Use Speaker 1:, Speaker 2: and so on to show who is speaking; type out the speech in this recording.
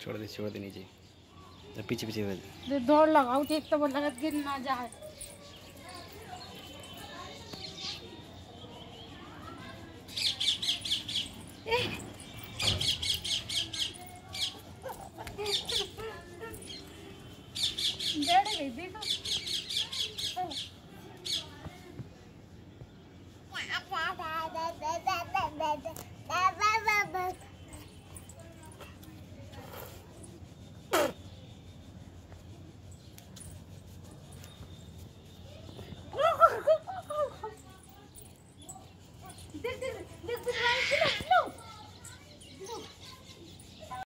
Speaker 1: छोड़ दे छोड़ दे नीचे। तो पीछे पीछे
Speaker 2: दौड़ लगाओ एक तो बोल गिर ना जाए। देखो। Terus.